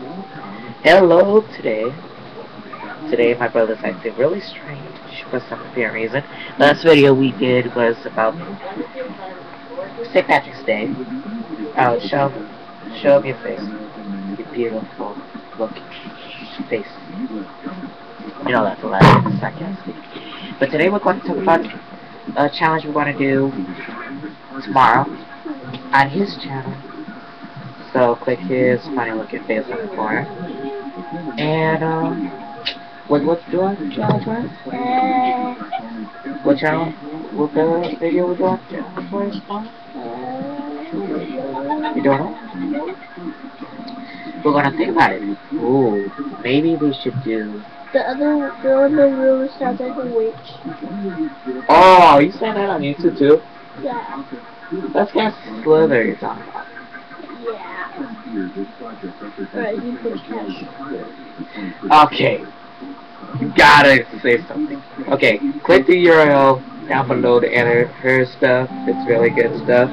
Hello, today. Today my brother's acting really strange for some apparent reason. Last video we did was about St. Patrick's Day. Oh, show, show up your face. Your beautiful looking face. You know that's a lot sarcastic. But today we're going to talk about a challenge we're going to do tomorrow on his channel. So click his funny looking face on the corner. And um what what do I right? What channel? What the video we're doing? You don't know? We're gonna think about it. Ooh, maybe we should do The other girl in the room sounds like a witch. Oh, you said that on YouTube too? Yeah. That's kind of slither you're talking about. Okay. You gotta say something. Okay, click the URL down below to enter her stuff. It's really good stuff.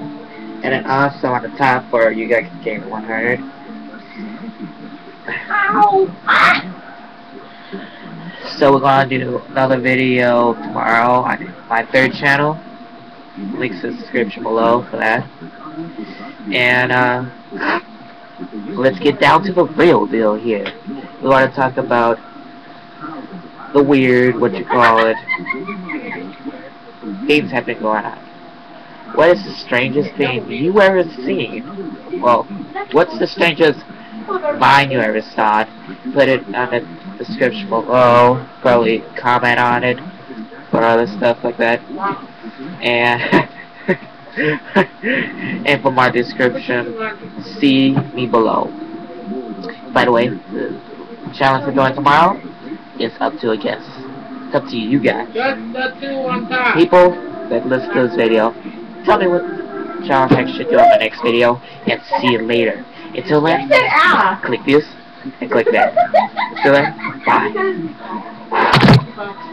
And then also on the top where you guys can gain 100. Ow! Ah! So we're gonna do another video tomorrow on my third channel. Links in the description below for that. And uh, let's get down to the real deal here. We want to talk about the weird, what you call it, things have been going on. What is the strangest thing you ever seen? Well, what's the strangest vine you ever saw? Put it on the description below. Probably comment on it or other stuff like that. And and for my description, see me below. By the way, the challenge we're doing tomorrow is up to a guess. It's up to you, you guys. People that listen to this video, tell me what challenge I should do on the next video, and see you later. Until then, click this and click that. Until then, bye.